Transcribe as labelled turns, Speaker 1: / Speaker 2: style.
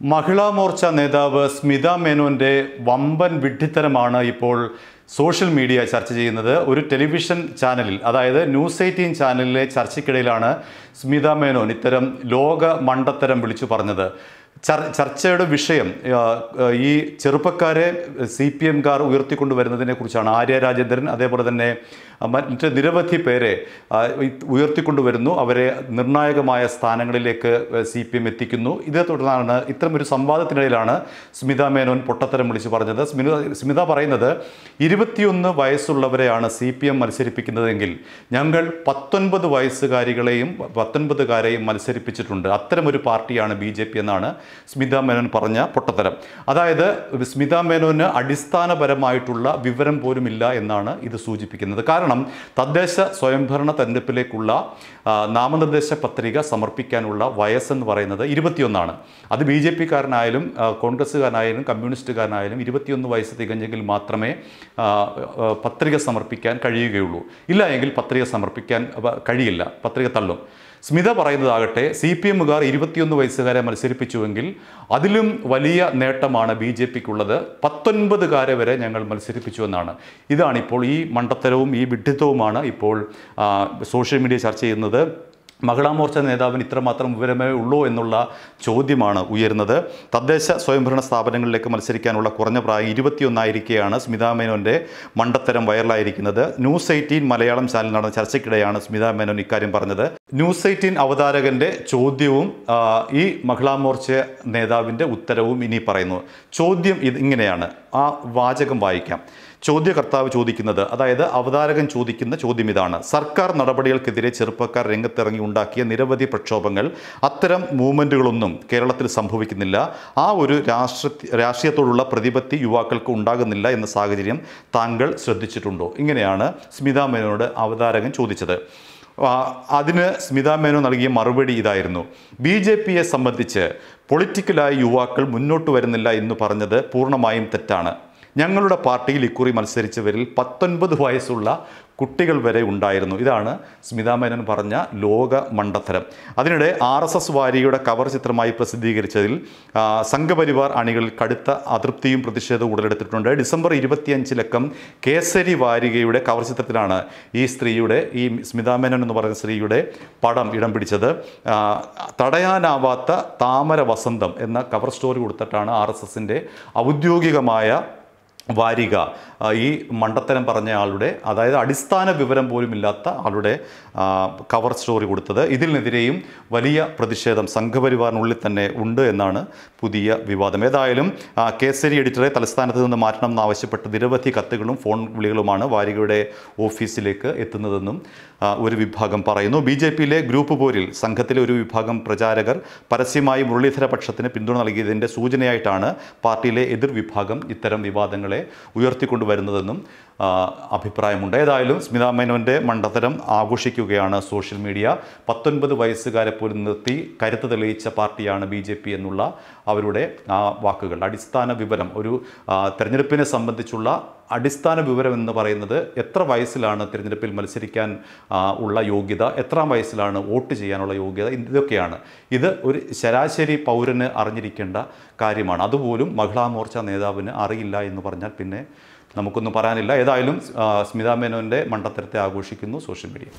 Speaker 1: മഹിളാ മോർച്ച നേതാവ് സ്മിത മേനോന്റെ വമ്പൻ വിഡ്ഢിത്തരമാണ് ഇപ്പോൾ സോഷ്യൽ മീഡിയ ചർച്ച ചെയ്യുന്നത്. ഒരു ടെലിവിഷൻ ചാനലിൽ അതായത് ന്യൂസ് എയ്റ്റീൻ ചാനലിലെ ചർച്ചയ്ക്കിടയിലാണ് സ്മിത മേനോൻ ഇത്തരം ലോക മണ്ടത്തരം വിളിച്ചു പറഞ്ഞത്. ചർച്ചയുടെ വിഷയം ഈ ചെറുപ്പക്കാരെ സി പി എംകാർ ഉയർത്തിക്കൊണ്ടുവരുന്നതിനെ കുറിച്ചാണ് ആര്യ രാജേന്ദ്രൻ അതേപോലെ തന്നെ മറ്റ് നിരവധി പേരെ ഉയർത്തിക്കൊണ്ടുവരുന്നു. അവരെ നിർണായകമായ സ്ഥാനങ്ങളിലേക്ക് സി പി എം എത്തിക്കുന്നു. ഇതേ തുടർന്നാണ് ഇത്തരമൊരു സംവാദത്തിനിടയിലാണ് സ്മിത മേനോൻ പൊട്ടത്തരം വിളിച്ച് പറഞ്ഞത്. സ്മിത സ്മിത പറയുന്നത് ഇരുപത്തിയൊന്ന് വയസ്സുള്ളവരെയാണ് സി പി എം മത്സരിപ്പിക്കുന്നതെങ്കിൽ ഞങ്ങൾ പത്തൊൻപത് വയസ്സുകാരികളെയും പത്തൊൻപതുകാരെയും മത്സരിപ്പിച്ചിട്ടുണ്ട്. അത്തരമൊരു പാർട്ടിയാണ് ബി ജെ പി എന്നാണ് സ്മിത മേനോൻ പറഞ്ഞ പൊട്ടത്തരം. അതായത് സ്മിത മേനോന് അടിസ്ഥാനപരമായിട്ടുള്ള വിവരം പോലുമില്ല എന്നാണ് ഇത് സൂചിപ്പിക്കുന്നത്. കാരണം തദ്ദേശ സ്വയംഭരണ തെരഞ്ഞെടുപ്പിലേക്കുള്ള നാമനിർദ്ദേശ പത്രിക സമർപ്പിക്കാനുള്ള വയസ്സെന്ന് പറയുന്നത് ഇരുപത്തിയൊന്നാണ്. അത് ബി ജെ പിക്കാരനായാലും കോൺഗ്രസ്സുകാരനായാലും കമ്മ്യൂണിസ്റ്റുകാരനായാലും ഇരുപത്തിയൊന്ന് വയസ്സ് തികഞ്ഞെങ്കിൽ മാത്രമേ പത്രിക സമർപ്പിക്കാൻ കഴിയുകയുള്ളൂ. ഇല്ല എങ്കിൽ പത്രിക സമർപ്പിക്കാൻ കഴിയില്ല. പത്രിക തള്ളും. സ്മിത പറയുന്നതാകട്ടെ സി പി എമ്മുകാർ ഇരുപത്തിയൊന്ന് വയസ്സുകാരെ മത്സരിപ്പിച്ചുവെങ്കിൽ അതിലും വലിയ നേട്ടമാണ് ബി ജെ പിക്കുള്ളത്. പത്തൊൻപതുകാരെ വരെ ഞങ്ങൾ മത്സരിപ്പിച്ചു എന്നാണ്. ഇതാണ് ഇപ്പോൾ ഈ മണ്ടത്തരവും ഈ വിഡ്ഢിത്വവുമാണ് ഇപ്പോൾ സോഷ്യൽ മീഡിയ ചർച്ച ചെയ്യുന്നത്. മഹിളാ മോർച്ച നേതാവിന് ഇത്രമാത്രം വിവരമേ ഉള്ളൂ എന്നുള്ള ചോദ്യമാണ് ഉയരുന്നത്. തദ്ദേശ സ്വയംഭരണ സ്ഥാപനങ്ങളിലേക്ക് മത്സരിക്കാനുള്ള കുറഞ്ഞ പ്രായം ഇരുപത്തിയൊന്നായിരിക്കെയാണ് സ്മിതാ മേനോന്റെ മണ്ടത്തരം വൈറലായിരിക്കുന്നത്. ന്യൂസ് എയ്റ്റീൻ മലയാളം ചാനൽ നടന്ന ചർച്ചയ്ക്കിടെയാണ് സ്മിതാ മേനോൻ ഇക്കാര്യം പറഞ്ഞത്. ന്യൂസ് എയ്റ്റീൻ അവതാരകന്റെ ചോദ്യവും ഈ മഹിളാ മോർച്ച നേതാവിന്റെ ഉത്തരവും ഇനി പറയുന്നു. ചോദ്യം ഇത് ഇങ്ങനെയാണ്. ആ വാചകം വായിക്കാം. ചോദ്യകർത്താവ് ചോദിക്കുന്നത് അതായത് അവതാരകൻ ചോദിക്കുന്ന ചോദ്യം ഇതാണ്. സർക്കാർ നടപടികൾക്കെതിരെ ചെറുപ്പക്കാർ രംഗത്തിറങ്ങി ഉണ്ടാക്കിയ നിരവധി പ്രക്ഷോഭങ്ങൾ അത്തരം മൂവ്മെന്റുകളൊന്നും കേരളത്തിൽ സംഭവിക്കുന്നില്ല. ആ ഒരു രാഷ്ട്ര രാഷ്ട്രീയത്തോടുള്ള പ്രതിപത്തി യുവാക്കൾക്ക് ഉണ്ടാകുന്നില്ല എന്ന സാഹചര്യം താങ്കൾ ശ്രദ്ധിച്ചിട്ടുണ്ടോ? ഇങ്ങനെയാണ് സ്മിത മേനോട് അവതാരകൻ ചോദിച്ചത്. അതിന് സ്മിത മേനോ നൽകിയ മറുപടി ഇതായിരുന്നു. ബി ജെ പിയെ സംബന്ധിച്ച് പൊളിറ്റിക്കലായി യുവാക്കൾ മുന്നോട്ട് വരുന്നില്ല എന്ന് പറഞ്ഞത് പൂർണമായും തെറ്റാണ്. ഞങ്ങളുടെ പാർട്ടിയിൽ ഇക്കുറി മത്സരിച്ചവരിൽ പത്തൊൻപത് വയസ്സുള്ള കുട്ടികൾ വരെ ഉണ്ടായിരുന്നു. ഇതാണ് സ്മിതാ മേനോൻ പറഞ്ഞ ലോക മണ്ടത്തരം. അതിനിടെ ആർ എസ് എസ് വാരിയുടെ കവർ ചിത്രമായി പ്രസിദ്ധീകരിച്ചതിൽ സംഘപരിവാർ അണികളിൽ കടുത്ത അതൃപ്തിയും പ്രതിഷേധവും ഉടലെടുത്തിട്ടുണ്ട്. ഡിസംബർ ഇരുപത്തിയഞ്ചിലക്കം കേസരി വാരികയുടെ കവർ ചിത്രത്തിലാണ് ഈ സ്ത്രീയുടെ ഈ സ്മിതാ മേനോൻ എന്ന് പറയുന്ന സ്ത്രീയുടെ പടം ഇടം പിടിച്ചത്. തടയാനാവാത്ത താമര വസന്തം എന്ന കവർ സ്റ്റോറി കൊടുത്തിട്ടാണ് ആർ ഔദ്യോഗികമായ വാരിക. ഈ മണ്ടത്തരം പറഞ്ഞ ആളുടെ അതായത് അടിസ്ഥാന വിവരം പോലും ഇല്ലാത്ത ആളുടെ കവർ സ്റ്റോറി കൊടുത്തത്. ഇതിനെതിരെയും വലിയ പ്രതിഷേധം സംഘപരിവാറിനുള്ളിൽ തന്നെ ഉണ്ട് എന്നാണ് പുതിയ വിവാദം. ഏതായാലും കേസരി എഡിറ്ററെ തലസ്ഥാനത്ത് നിന്ന് മാറ്റണം എന്നാവശ്യപ്പെട്ട് നിരവധി കത്തുകളും ഫോൺ വിളികളുമാണ് വാരികയുടെ ഓഫീസിലേക്ക് എത്തുന്നതെന്നും ഒരു വിഭാഗം പറയുന്നു. ബി ജെ പിയിലെ ഗ്രൂപ്പ് പോരിൽ സംഘത്തിലെ ഒരു വിഭാഗം പ്രചാരകർ പരസ്യമായി മുരളീധര പക്ഷത്തിന് പിന്തുണ നൽകിയതിന്റെ സൂചനയായിട്ടാണ് പാർട്ടിയിലെ എതിർ വിഭാഗം ഇത്തരം വിവാദങ്ങളെ ഉയർത്തിക്കൊണ്ടുവരുന്നതെന്നും ആ, അഭിപ്രായമുണ്ട്. ഏതായാലും സ്മിതാ മേനോന്റെ മണ്ടത്തരം ആഘോഷിക്കുകയാണ് സോഷ്യൽ മീഡിയ. പത്തൊൻപത് വയസ്സുകാരെ പോലും നിർത്തി കരുത്ത് തെളിയിച്ച പാർട്ടിയാണ് ബി ജെ പി എന്നുള്ള അവരുടെ ആ വാക്കുകൾ. അടിസ്ഥാന വിവരം ഒരു തെരഞ്ഞെടുപ്പിനെ സംബന്ധിച്ചുള്ള അടിസ്ഥാന വിവരം എന്ന് പറയുന്നത് എത്ര വയസ്സിലാണ് തിരഞ്ഞെടുപ്പിൽ മത്സരിക്കാൻ ഉള്ള യോഗ്യത എത്രാം വയസ്സിലാണ് വോട്ട് ചെയ്യാനുള്ള യോഗ്യത ഇതൊക്കെയാണ്. ഇത് ഒരു ശരാശരി പൗരന് അറിഞ്ഞിരിക്കേണ്ട കാര്യമാണ്. അതുപോലും മഹിളാ മോർച്ച നേതാവിന് അറിയില്ല എന്ന് പറഞ്ഞാൽ പിന്നെ നമുക്കൊന്നും പറയാനില്ല. ഏതായാലും സ്മിതാ മേനോന്റെ മണ്ടത്തരത്തെ ആഘോഷിക്കുന്നു സോഷ്യൽ മീഡിയ.